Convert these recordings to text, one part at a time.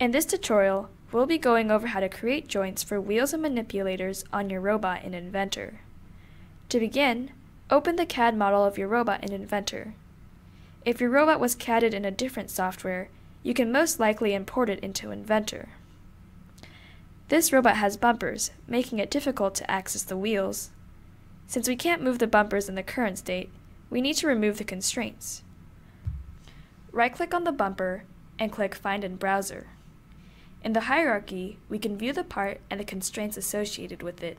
In this tutorial, we'll be going over how to create joints for wheels and manipulators on your robot in Inventor. To begin, open the CAD model of your robot in Inventor. If your robot was CADed in a different software, you can most likely import it into Inventor. This robot has bumpers, making it difficult to access the wheels. Since we can't move the bumpers in the current state, we need to remove the constraints. Right-click on the bumper and click Find in Browser. In the hierarchy, we can view the part and the constraints associated with it.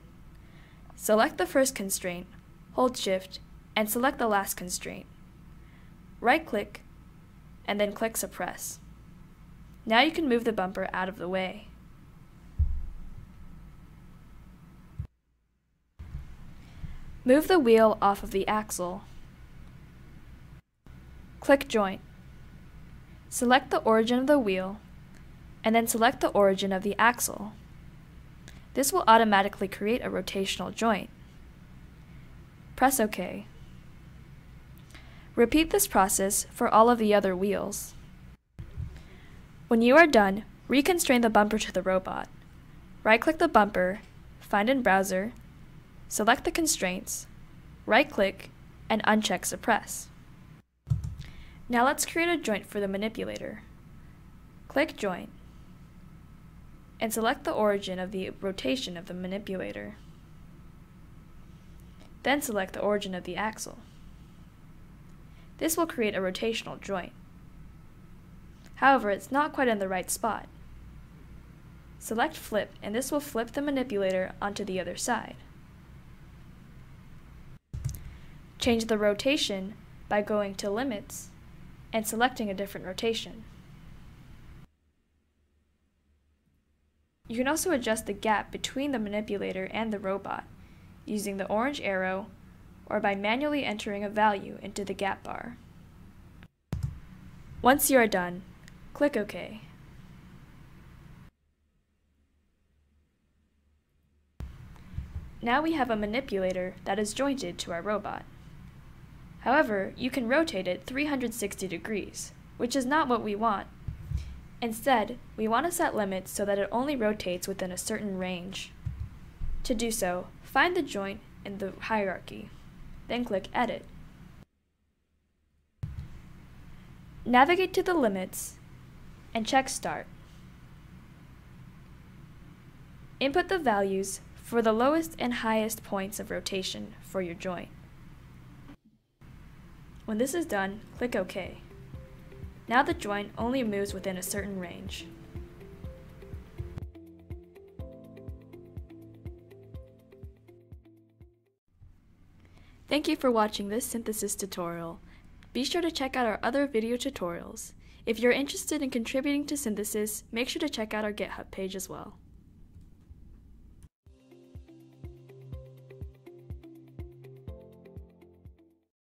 Select the first constraint, hold Shift, and select the last constraint. Right-click, and then click Suppress. Now you can move the bumper out of the way. Move the wheel off of the axle. Click Joint. Select the origin of the wheel, and then select the origin of the axle. This will automatically create a rotational joint. Press OK. Repeat this process for all of the other wheels. When you are done, reconstrain the bumper to the robot. Right-click the bumper, find in Browser, select the constraints, right-click, and uncheck Suppress. Now let's create a joint for the manipulator. Click Joint, and select the origin of the rotation of the manipulator. Then select the origin of the axle. This will create a rotational joint. However, it's not quite in the right spot. Select Flip, and this will flip the manipulator onto the other side. Change the rotation by going to Limits and selecting a different rotation. You can also adjust the gap between the manipulator and the robot using the orange arrow or by manually entering a value into the gap bar. Once you are done, click OK. Now we have a manipulator that is jointed to our robot. However, you can rotate it 360 degrees, which is not what we want. Instead, we want to set limits so that it only rotates within a certain range. To do so, find the joint in the hierarchy, then click Edit. Navigate to the limits and check Start. Input the values for the lowest and highest points of rotation for your joint. When this is done, click OK. Now the joint only moves within a certain range. Thank you for watching this synthesis tutorial. Be sure to check out our other video tutorials. If you're interested in contributing to synthesis, make sure to check out our GitHub page as well.